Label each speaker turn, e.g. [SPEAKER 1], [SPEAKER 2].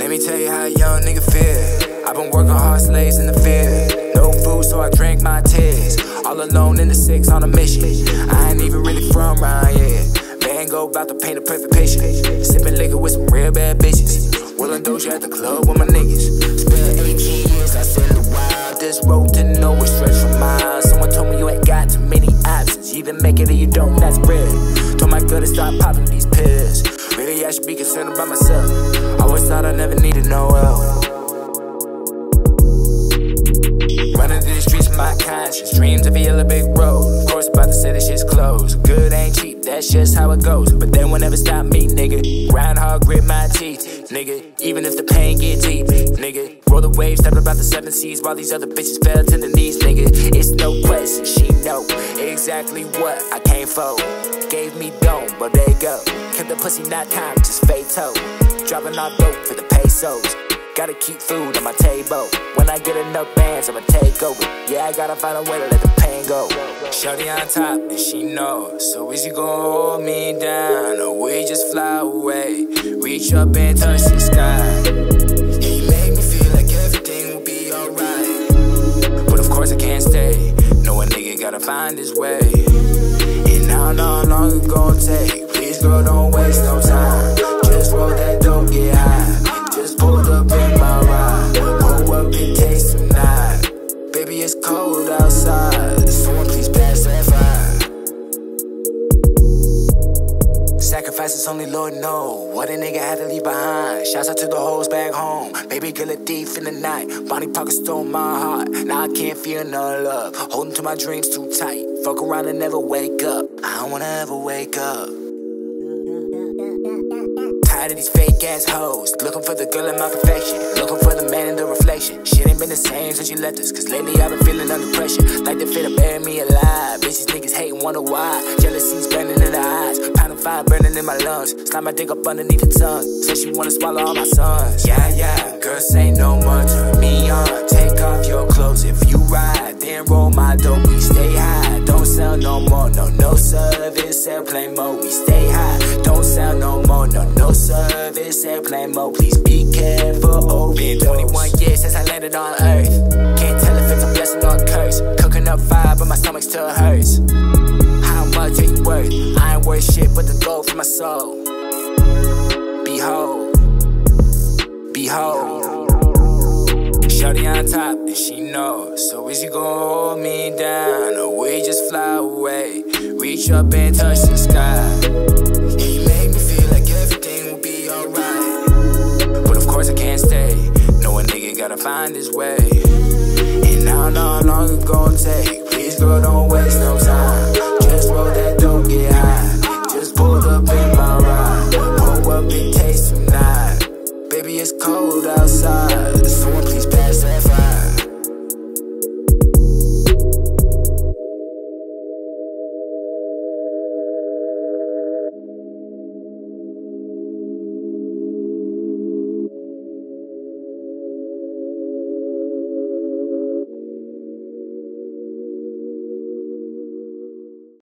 [SPEAKER 1] Let me tell you how a young nigga feel. I've been working hard, slaves in the field. No food, so I drank my tears. All alone in the six on a mission. I ain't even really from round here. Van Gogh about to paint a perfect picture. Sipping liquor with some real bad bitches. Willing Doja at the club with my niggas. Spent 18 years, I said the wild. This road to nowhere stretch for miles. Someone told me you ain't got too many options. You either make it or you don't, that's bread. Told my girl to stop popping these pills. I should be concerned about myself. Always thought I never needed no help. Running through the streets of my conscience. Dreams of a yellow big road. Of course, about to say this shit's closed. Good ain't cheap, that's just how it goes. But they will never stop me, nigga. Grind hard, grit my teeth, nigga. Even if the pain get deep, nigga. Roll the waves, step about the seven seas while these other bitches fell to the knees, nigga. Exactly what I came for. Gave me dome, but there you go. Kept the pussy not time, just fatal. Dropping off dope for the pesos. Gotta keep food on my table. When I get enough bands, I'ma take over. Yeah, I gotta find a way to let the pain go. Shorty on top, and she knows. So is you gonna hold me down, or we just fly away? Reach up and touch the sky. You make me feel like everything will be gotta find his way. And I don't know how long it's gonna take. Please, girl, don't waste no time. Just roll that dope, get high. Just pulled up in my ride. Pull up and taste tonight. Baby, it's cold outside. Sacrifices only Lord know what a nigga had to leave behind. Shouts out to the hoes back home. Baby girl a thief in the night. Bonnie Parker stole my heart. Now I can't feel no love. Holding to my dreams too tight. Fuck around and never wake up. I don't wanna ever wake up. Tired of these fake ass hoes. Looking for the girl in my perfection. Looking for the man in the reflection. Shit ain't been the same since you left us. Cause lately I've been feeling under pressure. Like the fit bury me alive. Bitches niggas hate and wonder why. Jealousy's burning in the eyes. Pound of fire burning in my lungs. Slide my dick up underneath the tongue. Said she wanna swallow all my sons. Yeah, yeah. Girl, say no more. Turn me on. Take Airplane mode. We stay high. Don't sell no more. No, no service. Airplane mode. Please be careful. Been 21 years since I landed on Earth. Can't tell if it's a blessing or a curse. Cooking up fire, but my stomach still hurts. How much are you worth? I ain't worth shit but the gold for my soul. Behold, behold. On top, and she knows. So is you gonna hold me down, or we just fly away? Reach up and touch the sky. You make me feel like everything will be alright. But of course I can't stay. No, a nigga gotta find his way. And I don't know how long it's gonna take. Please, girl, don't waste no time.